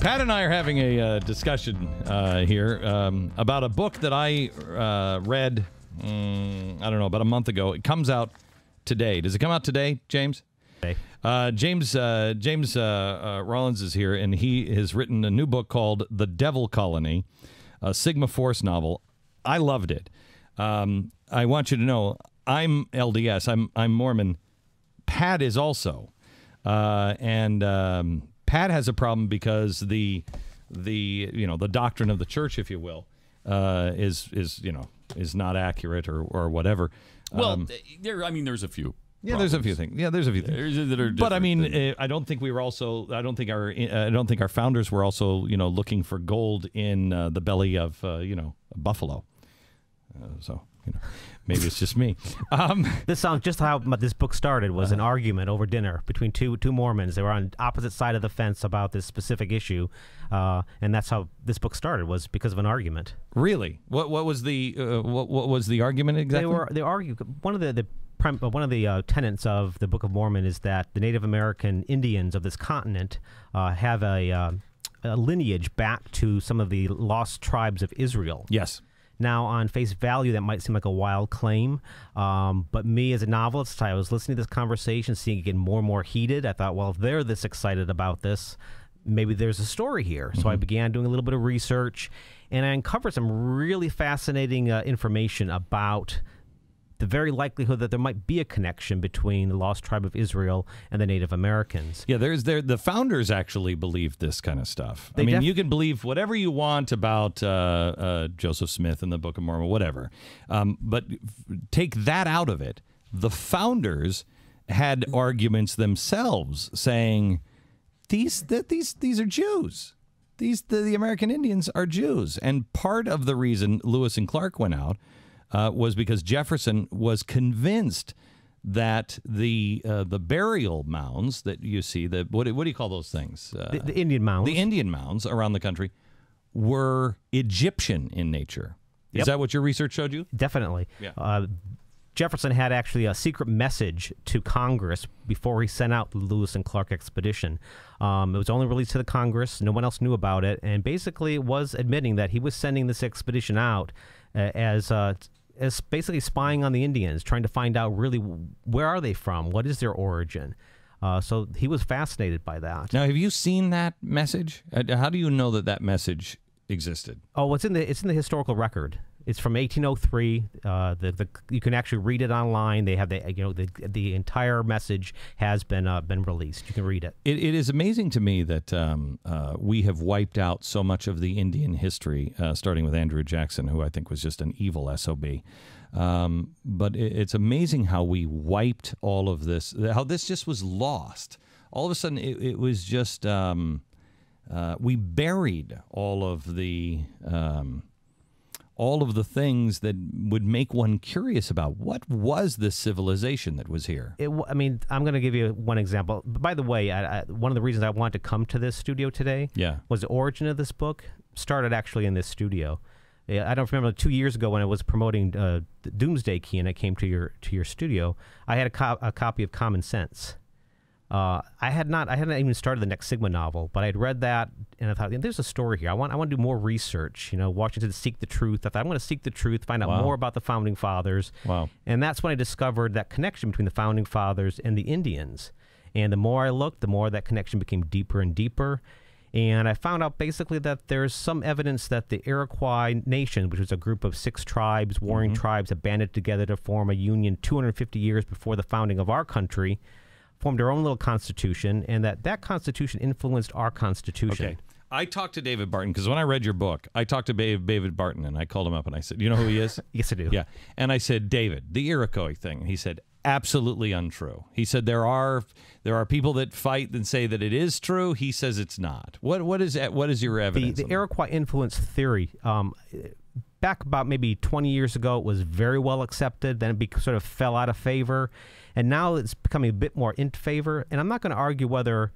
Pat and I are having a uh, discussion uh, here um, about a book that I uh, read, mm, I don't know, about a month ago. It comes out today. Does it come out today, James? Today. Uh, James uh, James uh, uh, Rollins is here, and he has written a new book called The Devil Colony, a Sigma Force novel. I loved it. Um, I want you to know I'm LDS. I'm I'm Mormon. Pat is also, uh, and um, Pat has a problem because the the you know the doctrine of the church, if you will, uh, is is you know is not accurate or or whatever. Well, Um, there. I mean, there's a few. yeah, there's a few things. Yeah, there's a few things. That are But I mean, than- uh, I don't think we were also. I don't think our. uh, I don't think our founders were also, you know, looking for gold in uh, the belly of, uh, you know, buffalo. Uh, so you know, maybe it's just me. Um, This sounds just how this book started was Uh-huh. an argument over dinner between two two Mormons. They were on opposite side of the fence about this specific issue, uh, and that's how this book started was because of an argument. really, what what was the uh, what what was the argument exactly? They were they argue one of the the prim, one of the uh, tenets of the Book of Mormon is that the Native American Indians of this continent uh, have a, uh, a lineage back to some of the lost tribes of Israel. yes. Now, on face value, that might seem like a wild claim, um, but me as a novelist, I was listening to this conversation, seeing it get more and more heated. I thought, well, if they're this excited about this, maybe there's a story here. So I began doing a little bit of research, and I uncovered some really fascinating uh, information about the very likelihood that there might be a connection between the lost tribe of Israel and the Native Americans. Yeah, there's there. The founders actually believed this kind of stuff. I mean, you can believe whatever you want about uh, uh, Joseph Smith and the Book of Mormon, whatever. Um, but take that out of it. The founders had arguments themselves, saying these that these these are Jews. These the, the American Indians are Jews, and part of the reason Lewis and Clark went out uh, was because Jefferson was convinced that the uh, the burial mounds that you see the what do- what do you call those things uh, The, the Indian mounds. the Indian mounds around the country were Egyptian in nature. Is that what your research showed you? Definitely. Yeah. Uh, Jefferson had actually a secret message to Congress before he sent out the Lewis and Clark expedition. Um, it was only released to the Congress. No one else knew about it. And basically, it was admitting that he was sending this expedition out uh, as. Uh, as basically spying on the Indians, trying to find out really where are they from, what is their origin. Uh, so he was fascinated by that. Now, have you seen that message? Uh, How do you know that that message existed? Oh, it's in the it's in the historical record. It's from 1803. Uh, the, the you can actually read it online. They have the you know the the entire message has been uh, been released. You can read it. It, it is amazing to me that um, uh, we have wiped out so much of the Indian history, uh, starting with Andrew Jackson, who I think was just an evil SOB. Um, but it, it's amazing how we wiped all of this, how this just was lost. All of a sudden, it, it was just, um, uh, we buried all of the. Um, all of the things that would make one curious about what was this civilization that was here. It, I mean, I'm going to give you one example. By the way, I, I, one of the reasons I wanted to come to this studio today Yeah. was the origin of this book started actually in this studio. I don't remember two years ago when I was promoting uh, the Doomsday Key and I came to your to your studio. I had a, co- a copy of Common Sense. Uh, I had not. I hadn't even started the Next Sigma novel, but I had read that and I thought, there's a story here. I want. I want to do more research. You know, Washington seek the truth. I thought I'm going to seek the truth, find out Wow. more about the founding fathers. Wow. And that's when I discovered that connection between the founding fathers and the Indians. And the more I looked, the more that connection became deeper and deeper. And I found out basically that there's some evidence that the Iroquois Nation, which was a group of six tribes, warring tribes, that banded together to form a union 250 years before the founding of our country, formed their own little constitution, and that that constitution influenced our constitution. Okay. I talked to David Barton because when I read your book, I talked to David Barton and I called him up and I said, "You know who he is?" Yes, I do. yeah, and I said, "David, the Iroquois thing." He said, "Absolutely untrue." He said there are there are people that fight and say that it is true. He says it's not. What what is what is your evidence? the that? Iroquois influence theory. Um, back about maybe 20 years ago, it was very well accepted. Then it sort of fell out of favor, and now it's becoming a bit more in favor. And I'm not going to argue whether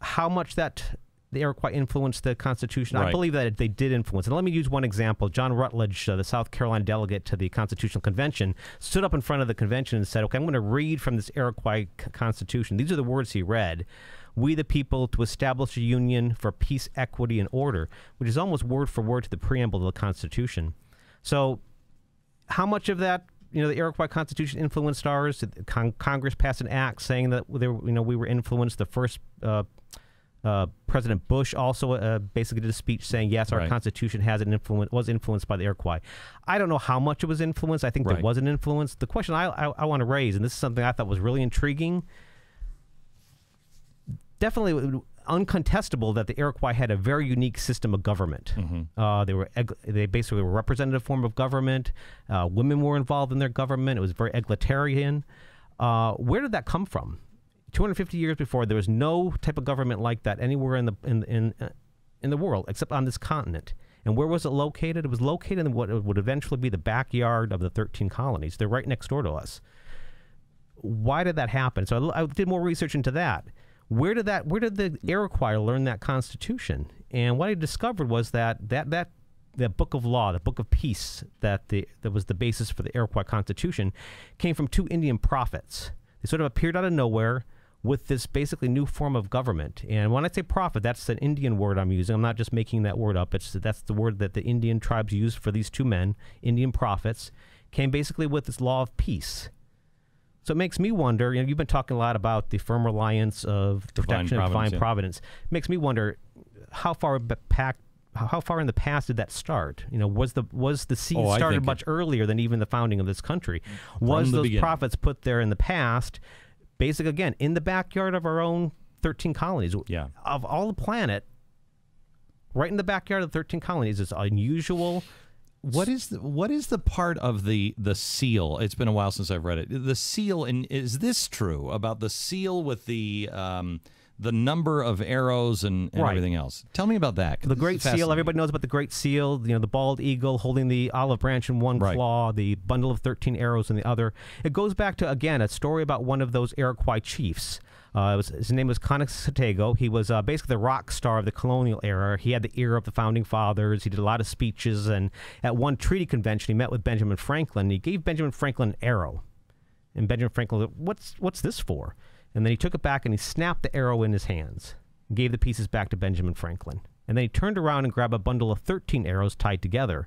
how much that the Iroquois influenced the Constitution. I believe that they did influence. And let me use one example. John Rutledge, uh, the South Carolina delegate to the Constitutional Convention, stood up in front of the convention and said, "Okay, I'm going to read from this Iroquois Constitution. These are the words he read. we the people to establish a union for peace, equity, and order, which is almost word for word to the preamble of the Constitution. So, how much of that, you know, the Iroquois Constitution influenced ours? Con- Congress passed an act saying that there, you know, we were influenced. The first uh, uh, President Bush also uh, basically did a speech saying, "Yes, our Right. Constitution has an influence was influenced by the Iroquois." I don't know how much it was influenced. I think Right. there was an influence. The question I, I, I want to raise, and this is something I thought was really intriguing, definitely uncontestable that the Iroquois had a very unique system of government. Uh, they were they basically were a representative form of government. Uh, women were involved in their government. It was very egalitarian. Uh, where did that come from? 250 years before, there was no type of government like that anywhere in the in in uh, in the world except on this continent. And where was it located? It was located in what would eventually be the backyard of the 13 colonies. They're right next door to us why did that happen? So I did more research into that. Where did that? Where did the Iroquois learn that Constitution? And what I discovered was that that that the Book of Law, the Book of Peace, that the that was the basis for the Iroquois Constitution, came from two Indian prophets. They sort of appeared out of nowhere with this basically new form of government. And when I say prophet, that's an Indian word I'm using. I'm not just making that word up. It's that's the word that the Indian tribes used for these two men, Indian prophets, came basically with this law of peace. So it makes me wonder. You know, you've been talking a lot about the firm reliance of the Divine protection of providence, divine yeah. providence. It makes me wonder how far back, how how far in the past did that start? You know, was the was the seed Oh, started much earlier than even the founding of this country? Was those beginning. prophets put there in the past, basic again in the backyard of our own thirteen colonies? Yeah. Of all the planet, right in the backyard of the thirteen colonies is unusual. What is the, what is the part of the the seal? It's been a while since I've read it. The seal, and is this true about the seal with the um, the number of arrows and, and Right. everything else? Tell me about that. The Great Seal. Everybody knows about the Great Seal. You know, the bald eagle holding the olive branch in one Right. claw, the bundle of thirteen arrows in the other. It goes back to again a story about one of those Iroquois chiefs. Uh, was, his name was Canassatego. He was uh, basically the rock star of the colonial era. He had the ear of the founding fathers. He did a lot of speeches, and at one treaty convention, he met with Benjamin Franklin. He gave Benjamin Franklin an arrow, and Benjamin Franklin, said, what's what's this for? And then he took it back and he snapped the arrow in his hands, and gave the pieces back to Benjamin Franklin. And then he turned around and grabbed a bundle of 13 arrows tied together.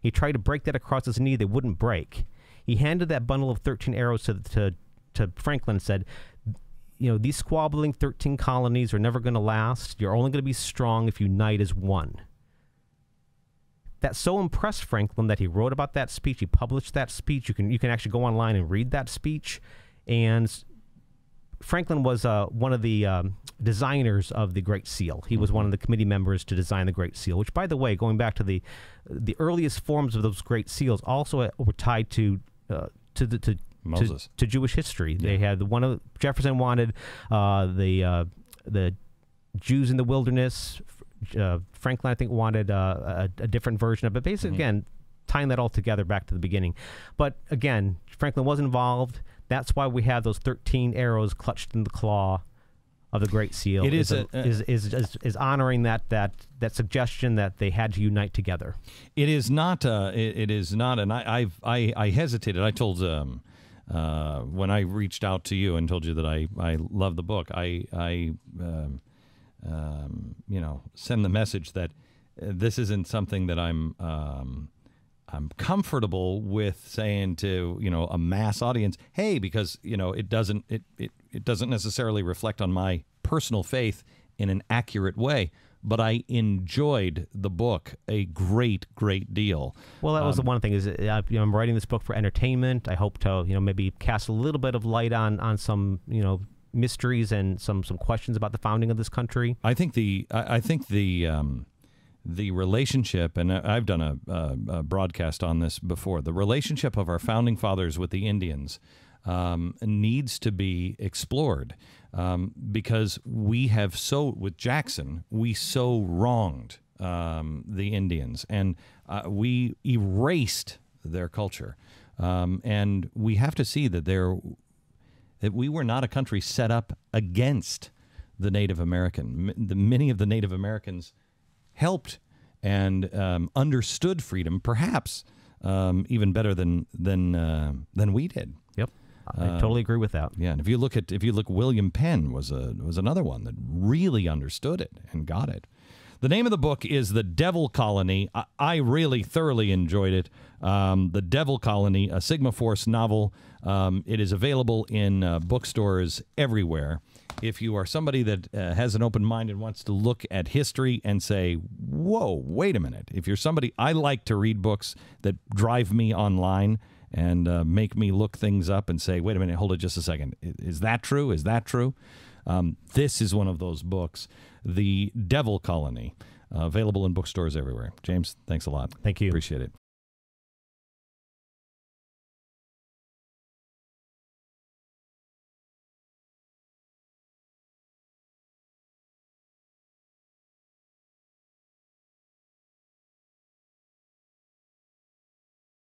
He tried to break that across his knee, they wouldn't break. He handed that bundle of 13 arrows to to, to Franklin and said, you know, these squabbling 13 colonies are never going to last. You're only going to be strong if you unite as one. That so impressed Franklin that he wrote about that speech. He published that speech. You can you can actually go online and read that speech. And Franklin was uh, one of the um, designers of the Great Seal. He was one of the committee members to design the Great Seal. Which, by the way, going back to the the earliest forms of those Great Seals, also uh, were tied to uh, to the to Moses. to, to Jewish history. They had the one of Jefferson wanted uh, the uh, the Jews in the wilderness. Uh, Franklin, I think, wanted uh, a, a different version of it. Basically, again, tying that all together back to the beginning. But again, Franklin was involved. That's why we have those 13 arrows clutched in the claw of the Great Seal. It is a, a- a- is, is, is is honoring that that that suggestion that they had to unite together. It is not. Uh, it, it is not. And I, I've, I, I hesitated. I told um, uh, when I reached out to you and told you that I, I love the book. I, I, um, um, you know, send the message that uh, this isn't something that I'm. Um, I'm comfortable with saying to you know a mass audience, hey, because you know it doesn't it, it, it doesn't necessarily reflect on my personal faith in an accurate way. But I enjoyed the book a great, great deal. Well, that was the one thing is uh, you know, I'm writing this book for entertainment. I hope to you know maybe cast a little bit of light on on some you know mysteries and some some questions about the founding of this country. I think the I, I think the um, the relationship, and I've done a, a, a broadcast on this before. The relationship of our founding fathers with the Indians um, needs to be explored um, because we have so with Jackson we so wronged um, the Indians and uh, we erased their culture, um, and we have to see that there that we were not a country set up against the Native American. The, many of the Native Americans helped and um, understood freedom, perhaps um, even better than than uh, than we did. Yep. I totally agree with that. Yeah, and if you look at if you look, William Penn was a was another one that really understood it and got it. The name of the book is The Devil Colony. I, I really thoroughly enjoyed it. Um, the Devil Colony, a Sigma Force novel. Um, it is available in uh, bookstores everywhere. If you are somebody that uh, has an open mind and wants to look at history and say, "Whoa, wait a minute," if you're somebody, I like to read books that drive me online and uh, make me look things up and say, wait a minute, hold it just a second. Is that true? Is that true? Um, this is one of those books, The Devil Colony, uh, available in bookstores everywhere. James, thanks a lot. Thank you. Appreciate it.